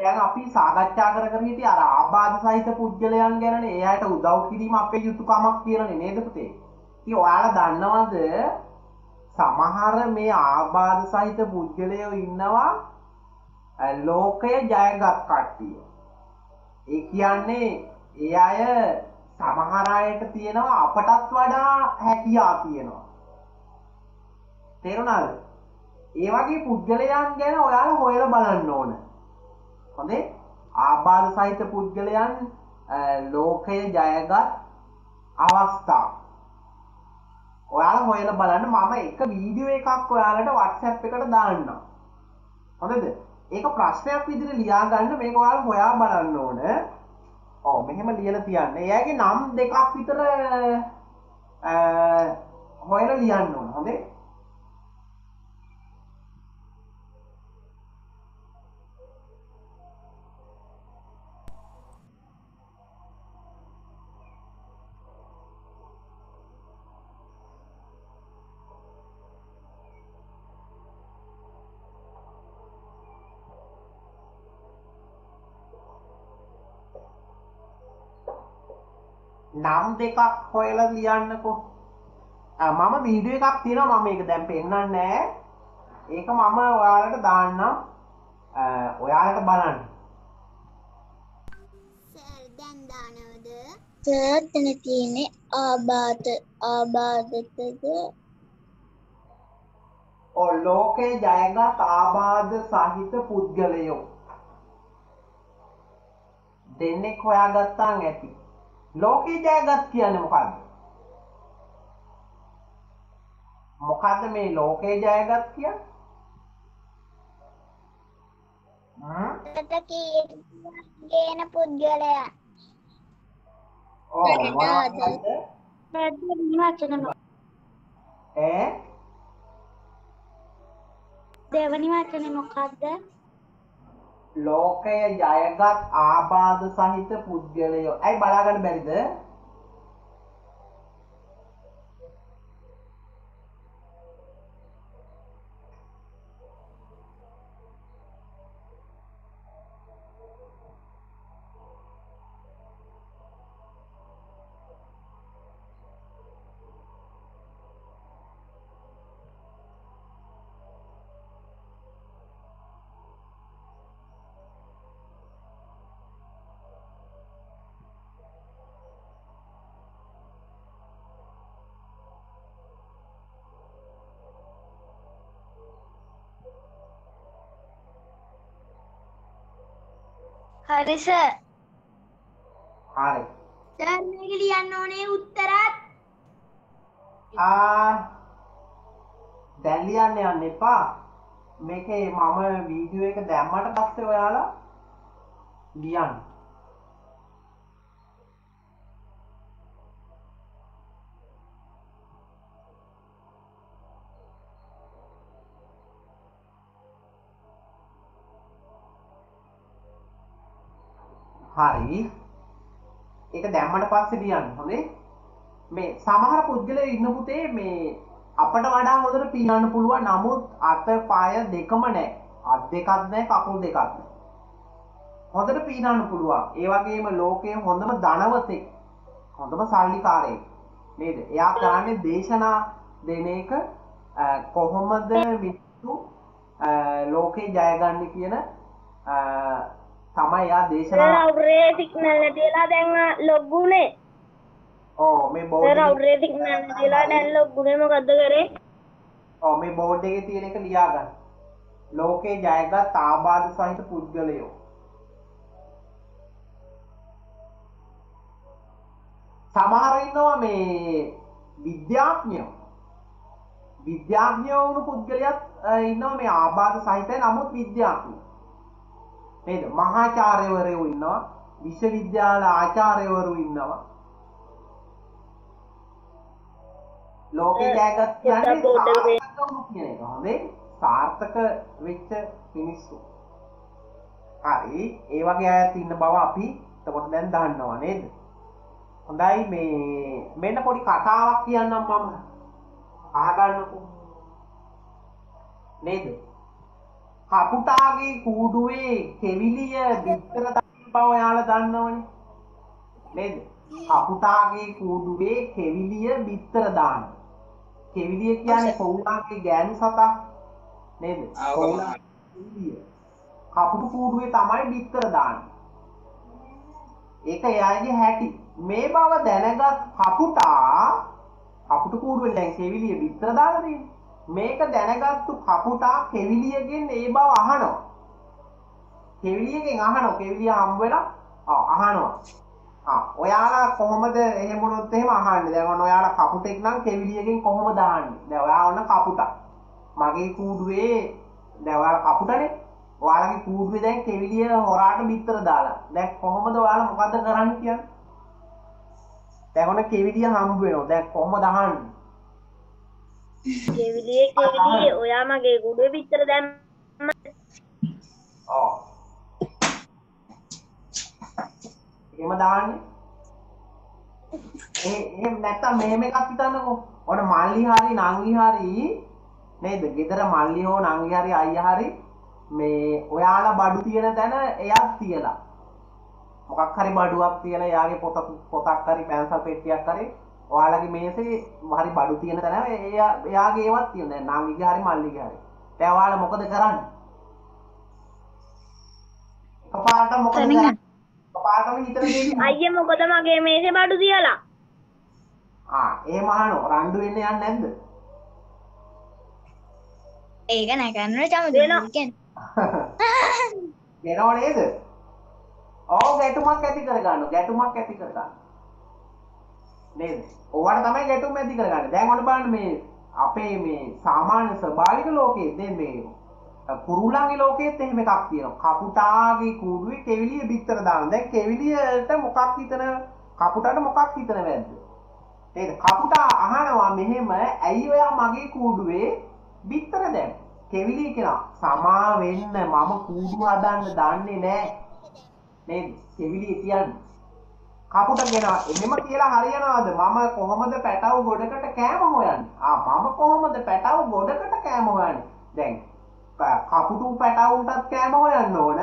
දැන් අපි සාකච්ඡා කර කර හිටිය අර ආබාධ සහිත පුද්ගලයන් ගැන එයායට උදව් කිරීම අපේ යුතුකමක් කියලනේ නේද පුතේ? ඉතින් ඔයාලා දන්නවද? සමහර මේ ආබාධ සහිත පුද්ගලයෝ ඉන්නවා ලෝකය ජයගත් කට්ටිය. ඒ කියන්නේ ඒ අය සමහරයට තියෙනවා අපටත් වඩා හැකියා තියෙනවා. තේරුණාද? ඒ වගේ පුද්ගලයන් ගැන ඔයාල හොයල බලන්න ඕන. හොඳේ. ආබාධ සහිත පුද්ගලයන් ලෝකය ජයගත් අවස්ථා. ඔයාල හොයල බලන්න මම එක වීඩියෝ එකක් ඔයාලට වටසැප් එකට දාන්න හොඳද? ඒක ප්‍රශ්නයක් විදිර ලියාගන්න මේ ඔයාල හොයා බලන්න ඕන. ඕ මෙහෙම ලියල තියන්න. එයගේ නම් දෙකක් විතර හොයල ලියන්න ඕන. හොඳේ? නම් දෙකක් හොයල ලියන්නකෝ. මම වීඩිය එකක් තියෙන මම එක දැම් පෙන්න්න නෑ ඒක මම ඔයාලට දාන්නම්. ඔයාලට බලන්න. සර්තන තියනෙ ආබාත ආබාධතද ඔ ලෝකේ ජයගත් ආබාධ සහිත පුද්ගලයෝ. දෙන්නෙක් හොයාගත්තාන් ඇති ලෝකී ජයගත් කියන මොකක්ද මොකක්ද මේ ලෝකේ ජයගත් කිය ගේන පුද්ගලයා දෙවනි වචන මොකක්ද ලෝකය ජයගත් ආබාධ සහිත පුද්ගලයෝ. ඇයි බලාගන්න බැරිද? හරිස. හරි. ධර්මයක ලියන්න ඕනේ උත්තරත්. දැල්ලියන්න යන්න එපා. මේක මම වීඩියෝ එක දැම්මට පස්සේ ඔයාලා ලියන්න හරි. ඒක දැම්මට පස්සේ ලියන්න. හොඳේ? මේ සමහර පුද්ගලයෝ ඉන්න පුතේ මේ අපට වඩා හොඳට පීනන්න පුළුවන්. නමුත් අත පාය දෙකම නෑ. අත් දෙකක් නෑ කකුල් දෙකක් නෑ. හොඳට පීනන්න පුළුවන්. ඒ වගේම ලෝකයේ හොඳම ධනවතෙක් හොඳම සල්ලිකාරයෙක් නේද? එයා කරන්නේ දේශනා දෙන එක කොහොමද මිනිස්සු ලෝකේ ජයගන්න කියන තමයි යා දේශනා රවරේ සික්නල් නැතිලා දැන් ලොග්ගුණේ ඕ මේ බෝඩ් රවරේ සික්නල් නැතිලා දැන් ලොග්ගුණේ මොකද්ද කරේ? ඕ මේ බෝඩ් එකේ තියෙන එක ලියාගන්න. ලෝකේ ජයගත් ආබාධ සහිත පුද්ගලයෝ. සමහර ඉන්නවා මේ විද්‍යාඥයෝ. විද්‍යාඥයෝ වුණු පුද්ගලයත් ඉන්නවා මේ ආබාධ සහිතයි. නමුත් විද්‍යාඥයෝ නේද? මහාචාර්යවරයෝ ඉන්නවා විශ්වවිද්‍යාල ආචාර්යවරු ඉන්නවා. ලෝක ජයගත් කියන්නේ සාර්ථක කියන එක. හොඳේ සාර්ථක වෙච්ච මිනිස්සු. හරි. ඒ වගේ අයත් ඉන්න බව අපි එතකොට දැන් දන්නවා නේද? හොඳයි මේ මෙන්න පොඩි කතාවක් කියන්නම් මම. අහගන්නකෝ. නේද කපුටාගේ කූඩුවේ කෙවිලිය බිත්තර දාන බව ඔයාලා දන්නවනේ. නේද? කපුටාගේ කූඩුවේ කෙවිලිය බිත්තර දාන කෙවිලිය කියන්නේ කොවුලාගේ ගෑනු සතා නේද? කෙවිලිය. කපුටු කූඩුවේ තමයි බිත්තර දාන්නේ. ඒක එයාගේ හැටි. මේ බව දැනගත් කපුටා කපුටු කූඩුවෙන් දැන් කෙවිලිය බිත්තර දාලා තියෙන්නේ මේක දැනගත්තු කපුටා කෙවිලියගෙන් ඒ බව අහනවා. කෙවිලියගෙන් අහනවා. කෙවිලිය හම්බ වෙලා ආ අහනවා. ආ ඔයාලා කොහොමද එහෙම වුණොත් එහෙම අහන්නේ? දැන් ඔන්න ඔයාලා කපුටෙක් නම් කෙවිලියගෙන් කොහොමද අහන්නේ? දැන් ඔයා ඔන්න කපුටා. මගේ කූඩුවේ දැන් ඔයාලා කපුටනේ. ඔයාලගේ කූඩුවේ දැන් කෙවිලිය හොරාට බිත්තර දාලා. දැන් කොහොමද ඔයාලා මොකද්ද කරන්න කියන්නේ? දැන් ඔන්න කෙවිලිය හම්බ වෙනවා. දැන් කොහොමද අහන්නේ? කෙවිලියේ කෙවිලියේ ඔයා මගේ කුඩුවේ පිටර දැම්ම. ඔව් එහෙම දාන්නේ? ඒ එහෙම නැත්තම් මෙහෙම එකක් හිතන්නකෝ. ඔන්න මල්ලි හරි නංගි හරි නේද? ගෙදර මල්ලි හෝ නංගි හරි අයියා හරි මේ ඔයාලා බඩු තියෙන තැන එයත් තියලා. මොකක් හරි බඩුවක් තියලා එයාගේ පොත පොතක් හරි පැන්සල් පෙට්ටියක් හරි ඔයාලගේ මේසේ හරි බඩු තියෙන තැන එයා එයාගේ ඒවත් තියෙන නංගිගේ හරි මල්ලිගේ හරි. ඔයාලා මොකද කරන්නේ? හිතන දේ අයිය මොකද මගේ මේසේ බඩු තියලා? එහෙම අහනවා. රණ්ඩු වෙන්න යන්නේ නැද්ද? ඒක නැකන්නට චම. දෙන වෙනව නේද? ඔව් ගැටුමක් ඇති කරගන්න ගැටුමක් ඇති කරගන්න නේද? ඔවට තමයි ගැටුම් ඇති කරගන්න. දැන් ඔන්න බලන්න මේ අපේ මේ සාමාන්‍ය ස්වභාවික ලෝකයේ දැන් මේ කුරුල්ලන්ගේ ලෝකයේත් එහෙම එකක් තියෙනවා. කපුටාගේ කූඩුවේ කෙවිලිය බිත්තර දාන දැන් කෙවිලියට මොකක් හිතන කපුටට මොකක් හිතන වැද්ද? නේද? කපුටා අහනවා මෙහෙම ඇයි ඔයා මගේ කූඩුවේ බිත්තර දැන් කෙවිලි කෙනා සමා වෙන්න. මම කූඩු හදන්න දන්නේ නෑ. නේද? කෙවිලි කියන්නේ කපුට ගෙනා. එහෙම කියලා හරියනවාද? මම කොහොමද පැටව ගොඩකට කෑම හොයන්නේ? ආ මම කොහොමද පැටව ගොඩකට කෑම හොයන්නේ? දැන් ප- කපුටු පැටවුන්ටත් කෑම හොයන්න ඕන.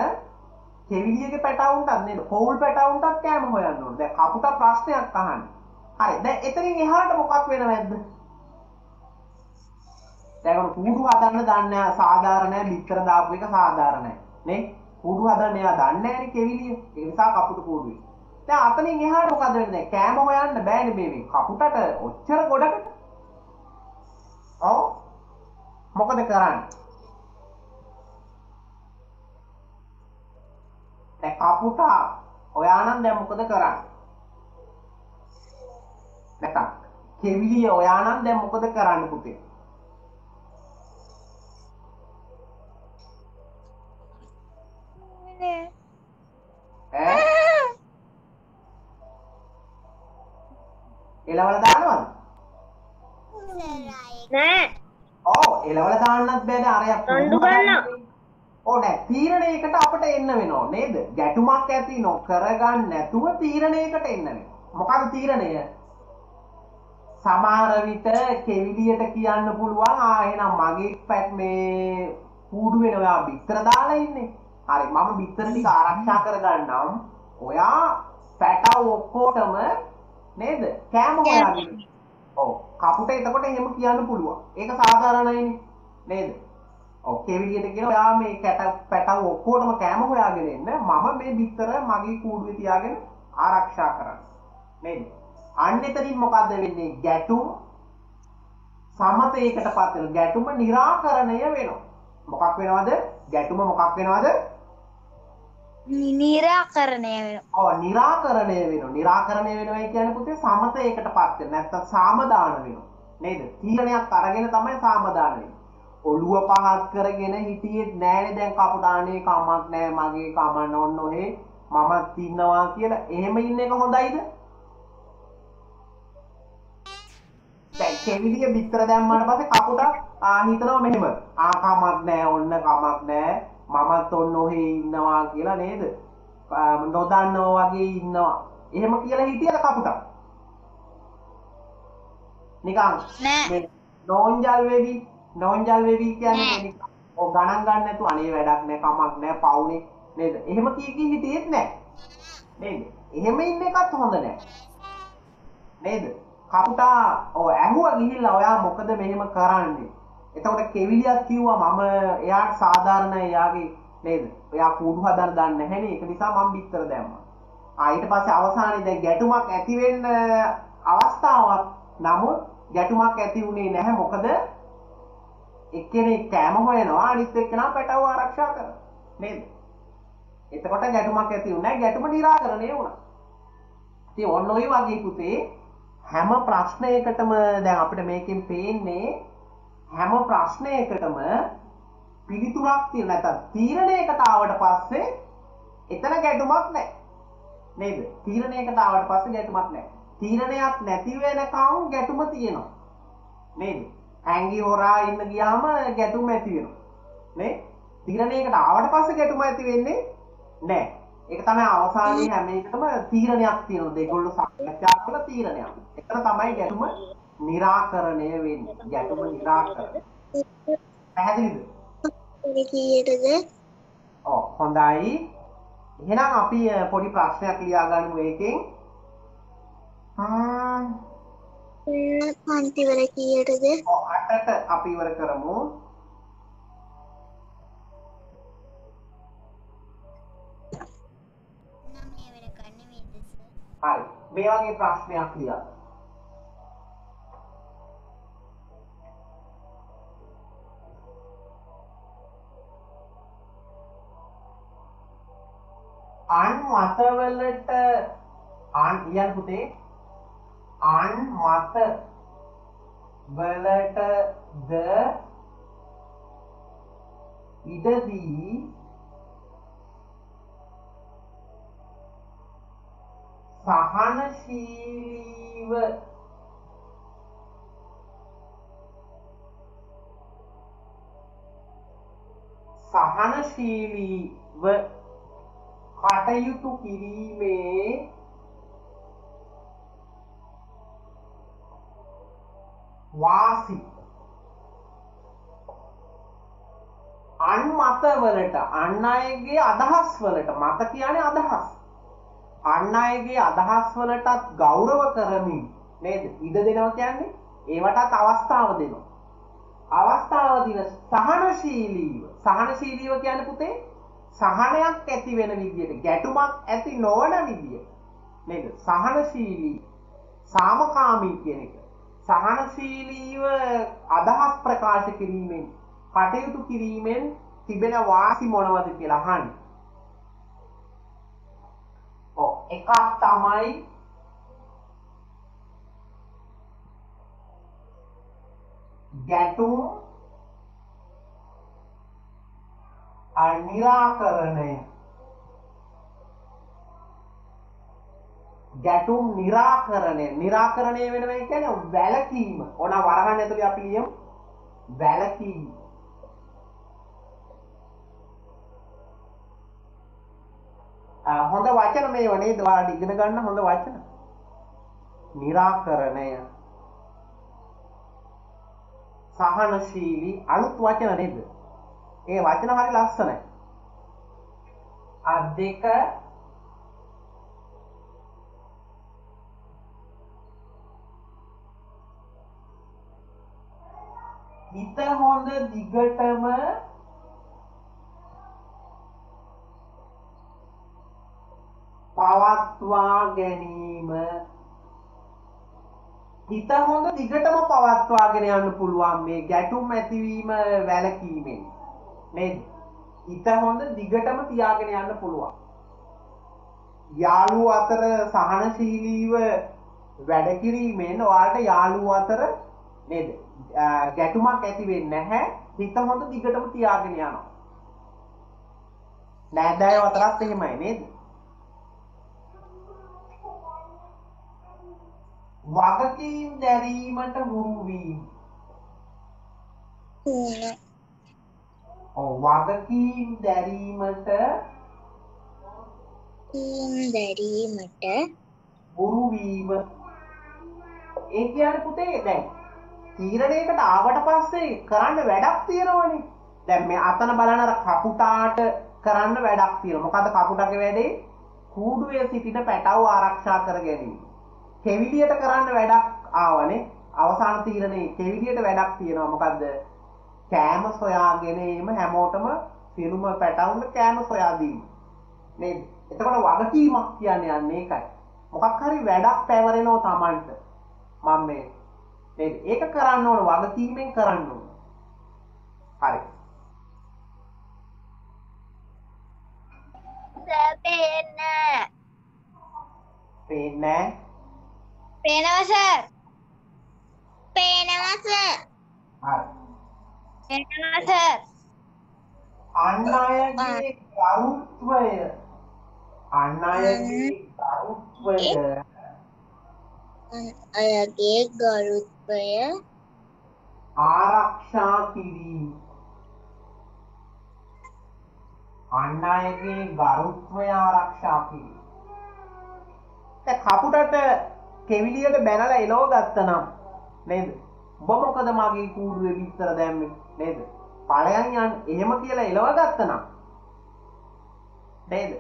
කෙවිලියගේ පැටවුන්ටත් නේද? කොවුල් පැටවුන්ටත් කෑම හොයන්න ඕන. දැන් කපුට ප්‍රශ්නයක් අහන්නේ. හරි. දැන් එතනින් එහාට මොකක් වෙනවද? දැන් ඔන්න කූඩු හදන්න දන්නේ නැහැ. සාධාරණයි බිත්තර දාපු එක සාධාරණයි නේ? කූඩු හදන්න එයා දන්නේ නැහැනේ කෙවිලිය. ඒ නිසා කපුට කූඩුවේ දැන් අතනින් එහාට මොකද වෙන්නේ? කෑම හොයන්න බෑනේ මේ මේ කපුටට. ඔච්චර ගොඩකට ඔව්. මොකද කරන්නේ? දැන් කපුටා ඔයා නම් දැන් මොකද කරන්නේ? නැත්නම් කෙවිලිය ඔයා නම් දැන් මොකද කරන්න පුතේ? ඈ එලවල දානවද? නෑ. ඔව් එලවල දාන්නත් බෑනේ අරයා රණ්ඩු ගන්නවා. ඕ නෑ තීරණයකට අපට එන්න වෙනවා නේද? ගැටුමක් ඇති නොකරගන්න නැතුව තීරණයකට එන්න වෙනවා. මොකද තීරණය? සමහර විට කෙවිලියට කියන්න පුළුවන් ආ එහෙනම් මගේ පැට් මේ කූඩු වෙන ඔයා බිත්තර දාලා ඉන්නේ. හරි මම බිත්තර ටික ආරක්ෂා කරගන්නම්. ඔයා පැටව ඔක්කොටම නේද? කෑම හොයාගෙන ඔව්. කපුට එතකොට එහෙම කියන්න පුළුවන්. ඒක සාධාරණයිනේ. නේද? ඔව්. කෙවිලියට කියන ඔයා මේ කැට පැටව ඔක්කොටම කෑම හොයාගෙන එන්න. මම මේ බිත්තර මගේ කූඩුවේ තියාගෙන ආරක්ෂා කරන්න. නේද? අන්න එතනින් මොකද්ද වෙන්නේ? ගැටුම් සමතයකට පත් වෙන ගැටුම निराකරණය වෙනවා. මොකක් වෙනවද? ගැටුම මොකක් වෙනවද නිරාකරණය වෙනවා. ඔව් නිරාකරණය වෙනවා. නිරාකරණය වෙනවා කියන්නේ පුතේ සමත ඒකට පත් වෙන. නැත්තම් සාමදාන වෙනවා. නේද? තීරණයක් අරගෙන තමයි සාමදාන වෙන්නේ. ඔළුව පහත් කරගෙන හිටියේ නෑනේ දැන් කපුට අනේ කමක් නෑ මගේ කමන්න ඔන්න ඔහේ මමත් ඉන්නවා කියලා එහෙම ඉන්න එක හොඳයිද? දැන් කෙවිලිය පිටර දැම්මාට පස්සේ කපුට හිතනවා මෙහෙම ආ කමක් නෑ ඔන්න කමක් නෑ මමත් ඔන්න ඔහේ ඉන්නවා කියලා නේද ආ, නොදන්නව වගේ ඉන්නවා එහෙම කියලා හිටියද කපුටා නිකන් නෑ නෝන්ජල් වෙවි නෝන්ජල් වෙවි කියන්නේ නෑ. ගණන් ගන්න නැතුව අනේ වැඩක් නැහැ කමක් නැහැ පවුනේ නේද? එහෙම කී කී හිටියෙත් නැහැ. නේද? එහෙම ඉන්න එකත් හොඳ නැහැ. නේද? කපුටා ඔය ඇහුවා ගිහිල්ලා ඔයා මොකද මෙහෙම කරන්නේ? එතකොට කෙවිලියක් කිව්වා මම එයාට සාධාරණයි එයාගේ නේද? එයා කූඩු හදන්න දන්නේ නැහැනේ. ඒක නිසා මම බිත්තර දැම්මා. ආ ඊට පස්සේ අවසානයේ දැන් ගැටුමක් ඇති වෙන්න අවස්ථාවක්. නමුත් ගැටුමක් ඇති වුණේ නැහැ. මොකද එක්කෙනෙක් කෑම හොයනවා අනිත් එක්කෙනා පැටව ආරක්ෂා කරනවා. නේද? එතකොට ගැටුමක් ඇති වුණා. ගැටුම निराකරණය වුණා. ඉතින් ඔන්න ඔය වගේ පුතේ හැම ප්‍රශ්නයකටම දැන් අපිට මේකෙන් පේන්නේ හැම ප්‍රශ්නයකටම පිළිතුරක් තියෙන නැත්නම් තීරණයකට ආවට පස්සේ එතන ගැටුමක් නැහැ. නේද? තීරණයකට ආවට පස්සේ ගැටුමක් නැහැ. තීරණයක් නැති වෙනකම් ගැටුම තියෙනවා. නේද? ඇඟි හොරා ඉන්න ගියාම ගැටුම ඇති වෙනවා. නේ? තීරණයකට ආවට පස්සේ ගැටුම ඇති වෙන්නේ නැහැ. ඒක තමයි අවසානයේ හැම එකටම තීරණයක් තියෙනවා. දෙගොල්ලෝ සාකච්ඡා කරලා තීරණයක්. එතන තමයි ගැටුම නිරාකරණය වෙන්නේ ගැටුම නිරාකරණය පැහැදිලිද? කීයටද? ඔව් හොඳයි. එහෙනම් අපි පොඩි ප්‍රශ්නයක් ලියාගන්නමු ඒකෙන්. පන්තිවල කීයටද? ඔව් අටට අපි ඉවර කරමු. හරි. මේ වගේ ප්‍රශ්නයක් ලියන්න අන් මතවලට අන් ලියන්න පුතේ අන් මත වලට ද ඉඩදී සහනශීලීව සහනශීලීව කටයුතු කිරීමේ වාසි අන් මතවලට අන් අයගේ අදහස් වලට මත කියන්නේ අදහස්. අන් අයගේ අදහස් වලටත් ගෞරව කරමින් නේද? ඉඩ දෙනවා කියන්නේ ඒවටත් අවස්ථාව දෙනවා. අවස්ථාව දින සහනශීලීව. සහනශීලීව කියන්නේ පුතේ සහනයක් ඇති වෙන විදියට ගැටුමක් ඇති නොවන විදිය නේද සහනශීලී සාමකාමී කියන එක සහනශීලීව අදහස් ප්‍රකාශ කිරීමෙන් කටයුතු කිරීමෙන් තිබෙන වාසි මොනවද කියලා අහන්න. ඔව් එකක් තමයි ගැටුම් නිරාකරණය ගැටුම් නිරාකරණය නිරාකරණය වෙනවා කියන්නේ වැළකීම. ඕන වරහන් ඇතුලේ අපි ලියමු වැළකීම. ආ, හොඳ වචන මේවා නේද? ඔයාලට ඉගෙන ගන්න හොඳ වචන. නිරාකරණය. සහනශීලී අලුත් වචන නේද? ඒ වචන හරි ලස්සනයි. අ දෙක හිත හොඳ දිගටම පවත්වා ගැනීම හිත හොඳ දිගටම පවත්වාගෙන යන්න පුළුවන් මේ ගැටුම් ඇතිවීම වැළකීමෙන් නේද? හිත හොඳ දිගටම තියාගෙන යන්න පුළුවන්. යාළුවෝ අතර සහනශීලීව වැඩ කිරීමෙන් ඔයාලට යාළුවෝ අතර නේද? අ, ගැටුමක් ඇති වෙන්නේ නැහැ. හිත හොඳ දිගටම තියාගෙන යනවා. නෑදෑයෝ අතරත් එහෙමයි නේද? වගකීම් දැරීමට හුරු වීම. ඔව් වගකීම් දැරීමට දැරීමට හුරු වීම ඒ කියන්නේ පුතේ දැන් තීරණයකට ආවට පස්සේ කරන්න වැඩක් තියෙනවනේ දැන් මේ අතන බලන අර කපුටාට කරන්න වැඩක් තියෙනවා. මොකද කපුටගේ වැඩේ කූඩුවේ සිටින පැටව් ආරක්ෂා කර ගැනීම. කෙවිලියට කරන්න වැඩක් ආවනේ. අවසාන තීරණේ කෙවිලියට වැඩක් තියෙනවා. මොකද්ද? කෑම සොයාගෙන එීම හැමෝටම සියලුම පැටවුන්ට කෑම සොයා දීම. නේද? එතකොට වගකීමක් කියන්නේ යන්නේ ඒකයි. මොකක් හරි වැඩක් පැවරෙනවා Tamanට. මම මේ නේද? ඒක කරන්න ඕන වගකීමෙන් කරන්න ඕන. හරි. පේන්න පේන්නේ පේනවා සර් පේනවා සර් පේනවා සර් අන් අයගේ ගරුත්වය අන් අයගේ ගරුත්වය අයගේ ගරුත්වය ආරක්ෂා කිරීම. අන් අයගේ ගරුත්වය ආරක්ෂා කිරීම. කපුටට කෙවිලියට බැනලා එලව ගත්තනම් නේද ඔබ මොකද මගේ කූඩුවේ විතර දැම්මේ? නේද? ඵලයන් යන් එහෙම කියලා එලව ගත්තනම්. නේද?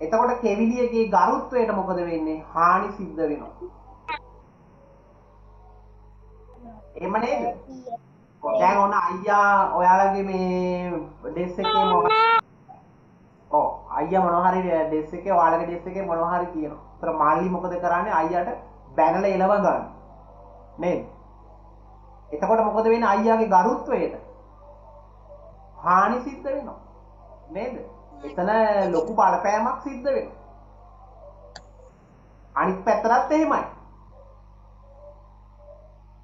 එතකොට කෙවිලියගේ ගරුත්වයට මොකද වෙන්නේ? හානි සිද්ධ වෙනවා. එහෙම නේද? දැන් ඔන්න අයියා ඔයාලගේ මේ ඩෙස් එකේ මොකක් ඔව් අයියා මොනවා හරි ඩෙස් එකේ ඔයාලගේ ඩෙස් එකේ මොනවා හරි කියනවා. ඒතර මාල්ලි මොකද කරන්නේ? අයියාට බැනලා එලව ගන්න. නේද? එතකොට මොකද වෙන්නේ අයියාගේ ගරුත්වයට? හානි සිද්ධ වෙනවා. නේද? එතන ලොකු බලපෑමක් සිද්ධ වෙනවා. අනිත් පැත්තටත් එහෙමයි.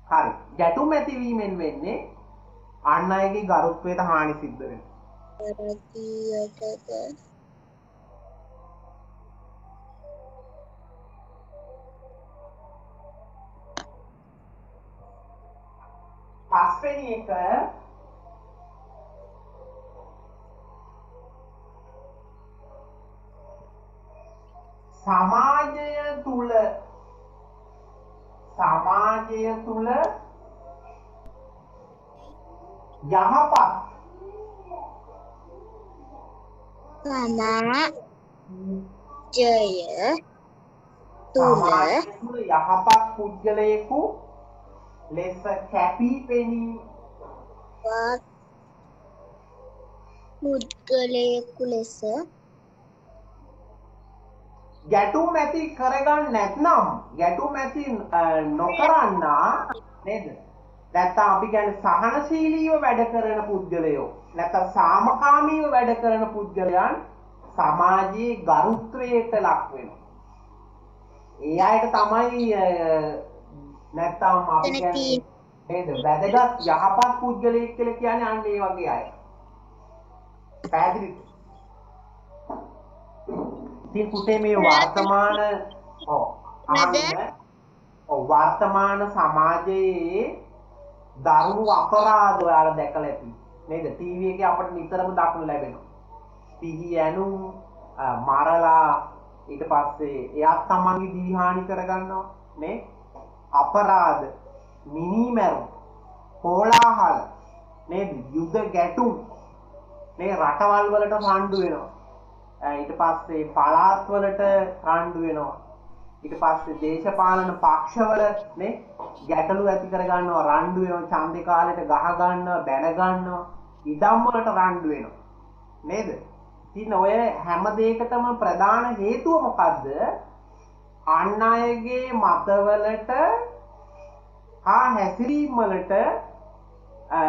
හරි. ගැටුම් ඇතිවීමෙන් වෙන්නේ අන් අයගේ ගරුත්වයට හානි සිද්ධ වෙනවා. පස්වෙනි එක සමාජය තුල සමාජය තුල යහපත් සමාජය තුල යහපත් පුද්ගලයෙකු ලෙස කැපී පෙනී පුද්ගලයෙකු ලෙස ගැටුම් ඇති කරගන්න නැත්නම් ගැටුම් ඇති නොකරන්නා නේද නැත්තම් අපි කියන්නේ සහනශීලීව වැඩ කරන පුද්ගලයෝ නැත්නම් සාමකාමීව වැඩ කරන පුද්ගලයන් සමාජයේ ගරුත්වයට ලක් වෙනවා. ඒ අයට තමයි නැත්තම් අපි කියන්නේ නේද වැදගත් යහපත් පුද්ගලයෙක් කියලා කියන්නේ අන්න ඒ වගේ අය. පැහැදිලිද? ඉතින් පුතේ මේ වර්තමාන ඔව්. ඔව් වර්තමාන සමාජයේ දරුණු අපරාධ ඔයාලා දැකලා ඇති. නේද? ටීවී එකේ අපිට නිතරම දක්නු ලැබෙනවා. පිහි ඇනුම් මරලා ඊට පස්සේ එයාත් තමන්ගේ දිවිහානි කරගන්නවා නේ? අපරාධ, මිනීමැරුම්, කෝලාහල නේද? යුද ගැටුම් මේ රටවල් වලට රණ්ඩු වෙනවා. ඈ ඊට පස්සේ පළාත් වලට රණ්ඩු වෙනවා. ඊට පස්සේ දේශපාලන පක්ෂවල නේ ගැටලු ඇති කර ගන්නවා රණ්ඩු වෙනවා ඡන්දේ කාලෙට ගහ ගන්නවා බැන ගන්නවා ඉඩම් වලට රණ්ඩු වෙනවා. නේද? ඉතින් ඔය හැම දෙයකටම ප්‍රධාන හේතුව මොකද්ද? අන් අයගේ මතවලට හා හැසිරීම් වලට අ,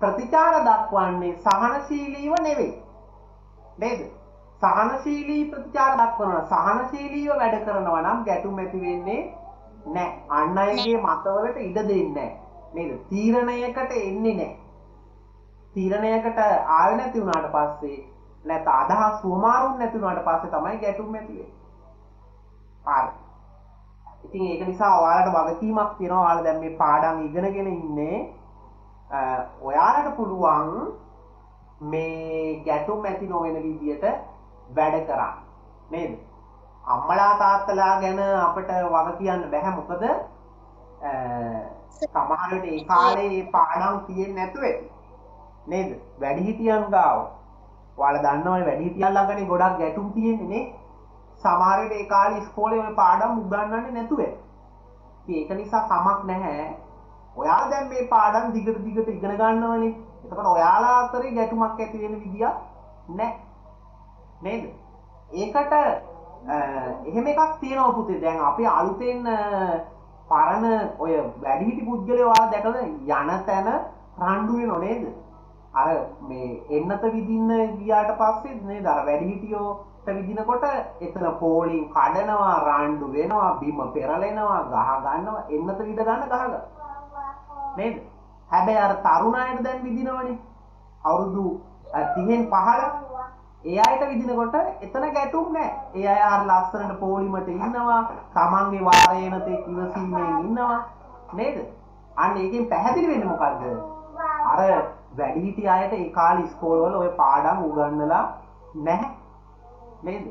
ප්‍රතිචාර දක්වන්නේ සහනශීලීව නෙවෙයි. නේද? සහනශීලී ප්‍රතිචාර දක්වනවා. සහනශීලීව වැඩ කරනවා නම් ගැටුම් ඇති වෙන්නේ නැහැ. අන් අයගේ මතවලට ඉඩ දෙන්නේ නැහැ. නේද? තීරණයකට එන්නේ නැහැ. තීරණයකට ආවේ නැති වුණාට පස්සේ නැත්නම් අදහස් සුවමාරුන් නැති වුණාට පස්සේ තමයි ගැටුම් ඇති වෙන්නේ. හරි. ඉතින් ඒක නිසා ඔයාලට වගකීමක් තියෙනවා. ඔයාලා දැන් මේ පාඩම් ඉගෙනගෙන ඉන්නේ. අ, ඔයාලට පුළුවන් මේ ගැටුම් ඇති නොවන විදියට වැඩ කරන්න. නේද? අම්මලා තාත්තලා ගැන අපිට වග කියන්න බැහැ මොකද අ, සමහර විට ඒ කාලේ ඒ පාඩම් තියෙන්නේ නැතුව ඇති. නේද වැඩිහිටියන් ගාව ඔයාලා දන්නවනේ වැඩිහිටියන් ළඟනේ ගොඩක් ගැටුම් තියෙන්නේ නේ සමහර විට ඒ කාලේ ඉස්කෝලේ ඔය පාඩම් උගන්වන්නේ නැතුව. ඉතින් ඒක නිසා කමක් නැහැ. ඔයාලා දැන් මේ පාඩම් දිගට දිගට ඉගෙන ගන්නවනේ. එතකොට ඔයාලා අතරේ ගැටුමක් ඇති වෙන විදියක් නැහැ. නේද? ඒකට අ, එහෙම එකක් තියෙනවා පුතේ. දැන් අපි අලුතෙන් අ, පරණ ඔය වැඩිහිටි පුද්ගලයෝ ඔයාලා දැකලා යන තැන රණ්ඩු වෙනව නේද? අර මේ එන්නත විදින්න ගියාට පස්සේ නේද? අර වැඩිහිටියෝට විදිනකොට එතන පෝලිං කඩනවා රණ්ඩු වෙනවා බිම පෙරලෙනවා ගහ ගන්නවා එන්නත විද ගන්න ගහග නේද? හැබැයි අර තරුණ අයට දැන් විදිනවනේ. අවුරුදු අ, 30න් පහළ ඒ අයට විදිනකොට එතන ගැටුම් නෑ. ඒ අය හරි ලස්සනට පෝලිමට ඉන්නවා තමන්ගේ වාරයන තෙක් ඉවසීමෙන් ඉන්නවා. නේද? අන්න ඒකෙන් පැහැදිලි වෙන්නේ මොකද්ද? අර වැඩිහිටි අයට ඒ කාලේ ඉස්කෝල වල ඔය පාඩම් උගන්වලා නැහැ. නේද?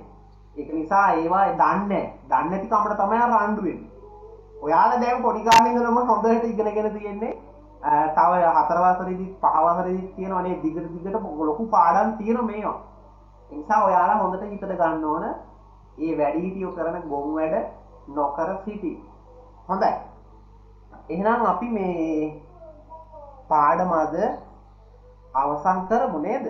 ඒක නිසා ඒවා දන්නේ දන්නේ නැති කමට තමයි අර රණ්ඩු වෙන්නේ. ඔයාලා දැන් පොඩි කාලේ ඉඳලම හොඳට ඉගෙනගෙන තියෙන්නේ අ, තව හතර වසරේදී පහ වසරේදී තියෙනවා නේ දිගට දිගට ලොකු පාඩම් තියෙන මේවා. ඒ නිසා ඔයාලා හොඳට හිතට ගන්න ඕන ඒ වැඩිහිටියෝ කරන ගොන් වැඩ නොකර සිටි. හොඳයි. එහෙනම් අපි මේ පාඩම අද අවසන් කරමු නේද?